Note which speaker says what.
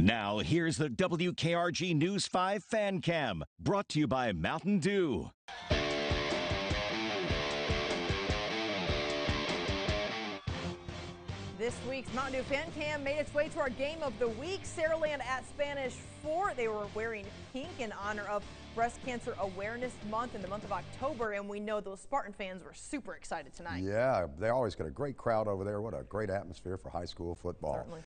Speaker 1: Now, here's the WKRG News 5 Fan Cam, brought to you by Mountain Dew.
Speaker 2: This week's Mountain Dew Fan Cam made its way to our game of the week. Saraland at Spanish Fort. They were wearing pink in honor of Breast Cancer Awareness Month in the month of October, and we know those Spartan fans were super excited tonight.
Speaker 3: Yeah, they always get a great crowd over there. What a great atmosphere for high school football.
Speaker 2: Certainly.